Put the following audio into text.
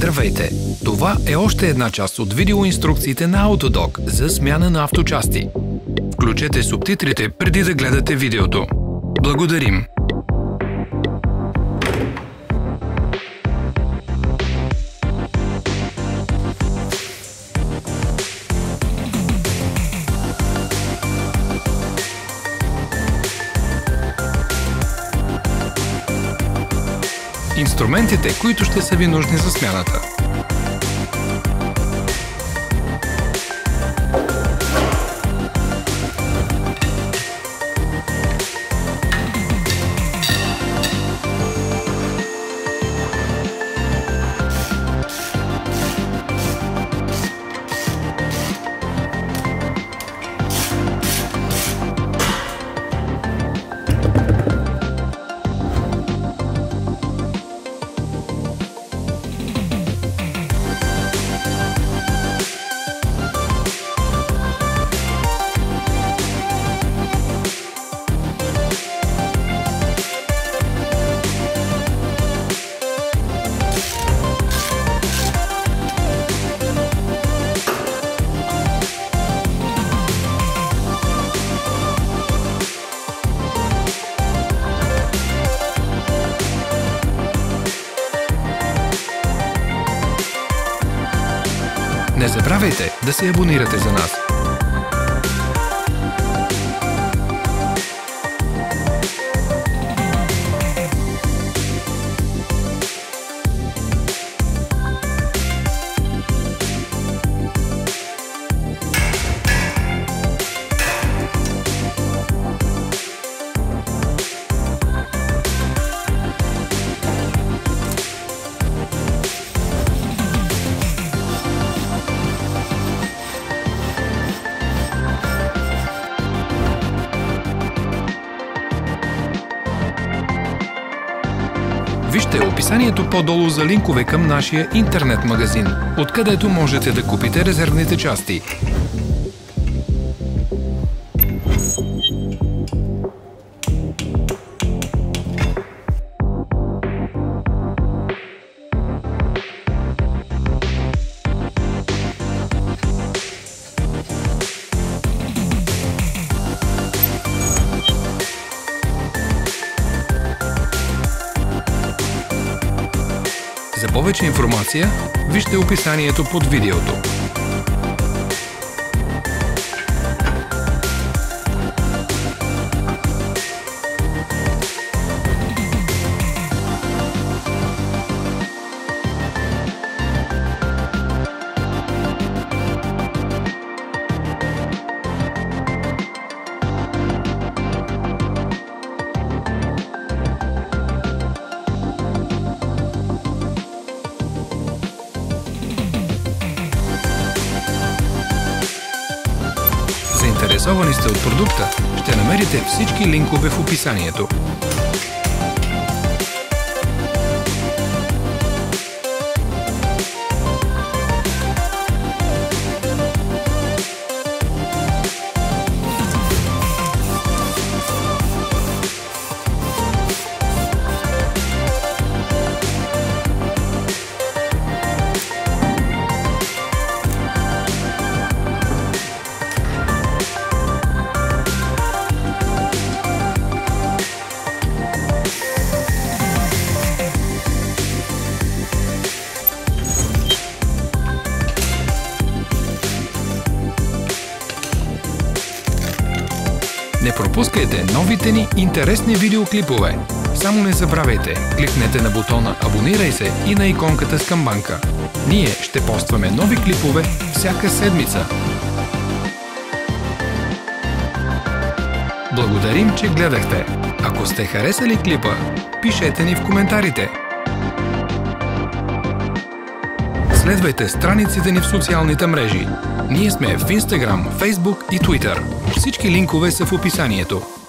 Здравейте! Това е още една част от видеоинструкциите на Autodoc за смяна на авточасти. Включете субтитрите преди да гледате видеото. Благодарим! Инструментите, които ще са ви нужни за смяната. Забравяйте да се абонирате за нас. Вижте описанието по-долу за линкове към нашия интернет магазин, откъдето можете да купите резервните части. Повече информация, вижте описанието под видеото. Заинтересовани сте от продукта? Ще намерите всички линкове в описанието. Не пропускайте новите ни интересни видеоклипове. Само не забравяйте, кликнете на бутона Абонирай се и на иконката с камбанка. Ние ще постваме нови клипове всяка седмица. Благодарим, че гледахте. Ако сте харесали клипа, пишете ни в коментарите. Следвайте страниците ни в социалните мрежи. Ние сме в Instagram, Facebook и Twitter. Всички линкове са в описанието.